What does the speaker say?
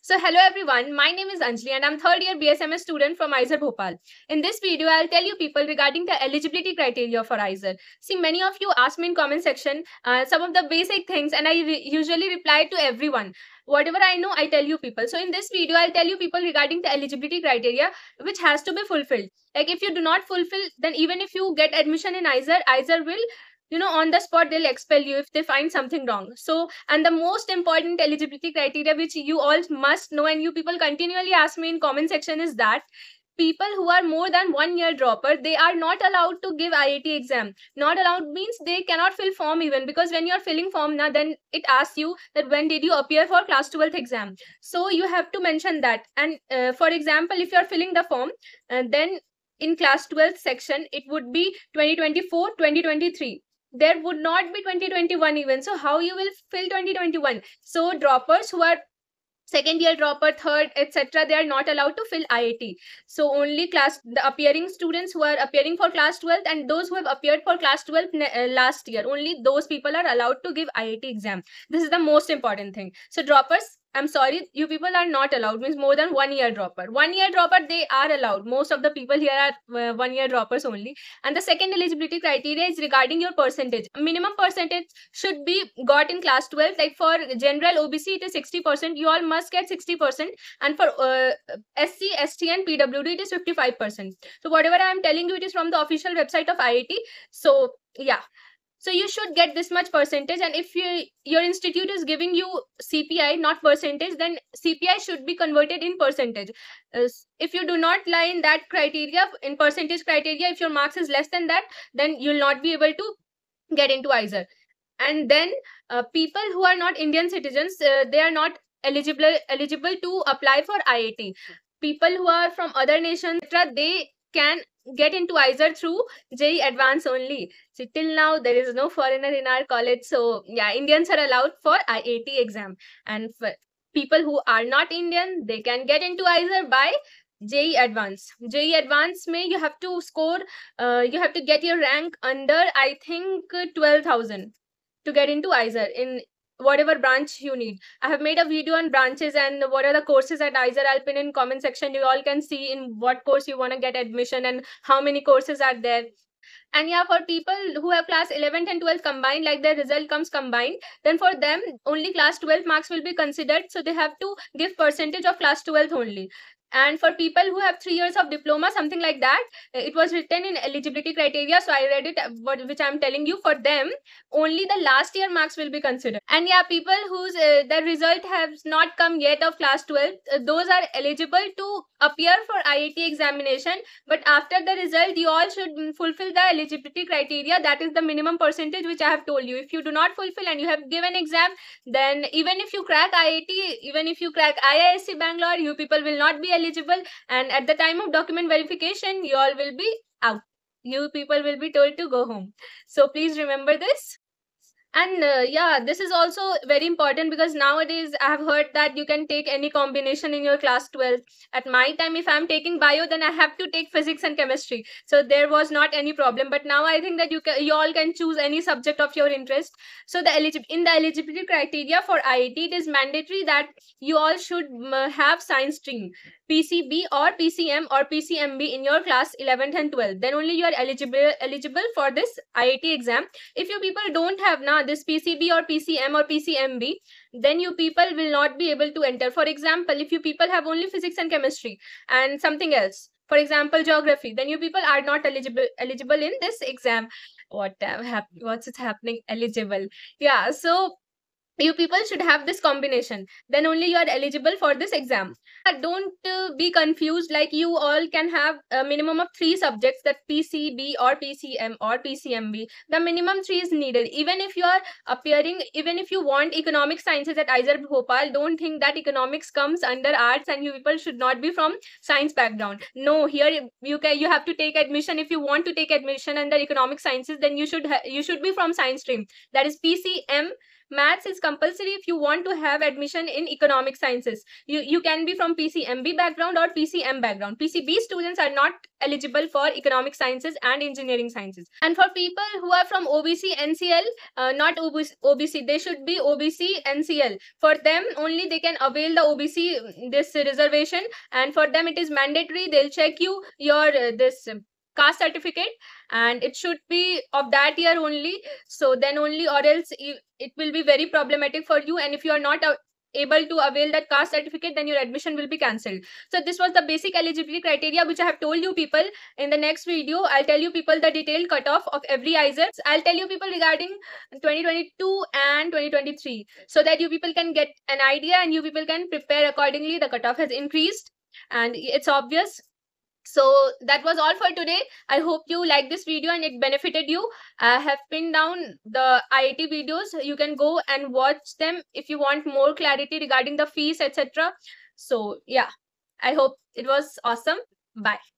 So hello everyone, my name is Anjali and I'm third year BSMS student from IISER Bhopal. In this video, I'll tell you people regarding the eligibility criteria for IISER. See, many of you ask me in comment section uh, some of the basic things and I re usually reply to everyone. Whatever I know, I tell you people. So in this video, I'll tell you people regarding the eligibility criteria which has to be fulfilled. Like if you do not fulfill, then even if you get admission in IISER, IISER will you know on the spot they'll expel you if they find something wrong. So and the most important eligibility criteria which you all must know and you people continually ask me in comment section is that people who are more than one year dropper they are not allowed to give IAT exam. Not allowed means they cannot fill form even because when you're filling form now then it asks you that when did you appear for class 12th exam. So you have to mention that. And uh, for example if you're filling the form uh, then in class 12th section it would be 2024 2023 there would not be 2021 even so how you will fill 2021 so droppers who are second year dropper third etc they are not allowed to fill IAT so only class the appearing students who are appearing for class 12 and those who have appeared for class 12 uh, last year. Only those people are allowed to give IAT exam. This is the most important thing. So droppers I'm sorry, you people are not allowed. Means more than one year dropper. One year dropper, they are allowed. Most of the people here are uh, one year droppers only. And the second eligibility criteria is regarding your percentage. Minimum percentage should be got in class 12. Like for general OBC, it is 60%. You all must get 60%. And for uh, SC, ST and PWD, it is 55%. So whatever I am telling you, it is from the official website of IAT. So yeah so you should get this much percentage and if you, your institute is giving you cpi not percentage then cpi should be converted in percentage. Uh, if you do not lie in that criteria in percentage criteria if your marks is less than that then you'll not be able to get into IISER and then uh, people who are not indian citizens uh, they are not eligible eligible to apply for IAT people who are from other nations they can get into IISER through JEE Advance only. So till now there is no foreigner in our college. So yeah, Indians are allowed for IAT exam. And for people who are not Indian, they can get into IISER by JEE Advance. JEE Advance may you have to score, uh, you have to get your rank under I think 12,000 to get into IISER in whatever branch you need. I have made a video on branches and what are the courses at IISER. I'll pin in comment section. You all can see in what course you want to get admission and how many courses are there. And yeah, for people who have class 11th and 12th combined, like their result comes combined, then for them only class 12 marks will be considered. So they have to give percentage of class 12th only and for people who have three years of diploma something like that it was written in eligibility criteria. So i read it which i'm telling you for them only the last year marks will be considered. And yeah people whose uh, the result has not come yet of class 12 uh, those are eligible to appear for IAT examination. But after the result you all should fulfill the eligibility criteria. That is the minimum percentage which i have told you. If you do not fulfill and you have given exam then even if you crack IAT even if you crack iisc bangalore you people will not be eligible and at the time of document verification you all will be out. You people will be told to go home. So please remember this. And uh, yeah this is also very important because nowadays i have heard that you can take any combination in your class 12 at my time if i'm taking bio then i have to take physics and chemistry. So there was not any problem. But now i think that you can you all can choose any subject of your interest. So the eligible in the eligibility criteria for IAT it is mandatory that you all should have science stream PCB or PCM or PCMB in your class 11th and 12th. Then only you are eligible eligible for this IAT exam. If you people don't have now this PCB or PCM or PCMB, then you people will not be able to enter. For example, if you people have only physics and chemistry and something else, for example, geography, then you people are not eligible eligible in this exam. What what's happening? Eligible. Yeah. So you people should have this combination. Then only you are eligible for this exam. Don't uh, be confused like you all can have a minimum of three subjects that pcb or pcm or pcmb the minimum three is needed. Even if you are appearing even if you want economic sciences at IISER Bhopal don't think that economics comes under arts and you people should not be from science background. No here you can you have to take admission. If you want to take admission under economic sciences then you should you should be from science stream. That is pcm maths is compulsory if you want to have admission in economic sciences. You you can be from pcmb background or pcm background. Pcb students are not eligible for economic sciences and engineering sciences. And for people who are from obc ncl uh, not OBC, they should be obc ncl for them only they can avail the obc this reservation. And for them it is mandatory they'll check you your uh, this caste certificate and it should be of that year only. So then only or else it will be very problematic for you. And if you are not uh, able to avail that caste certificate then your admission will be cancelled. So this was the basic eligibility criteria which i have told you people in the next video. I'll tell you people the detailed cutoff of every IISER. i'll tell you people regarding 2022 and 2023 so that you people can get an idea and you people can prepare accordingly. The cutoff has increased and it's obvious so that was all for today. I hope you like this video and it benefited you. I have pinned down the IAT videos. You can go and watch them if you want more clarity regarding the fees etc so yeah. I hope it was awesome. Bye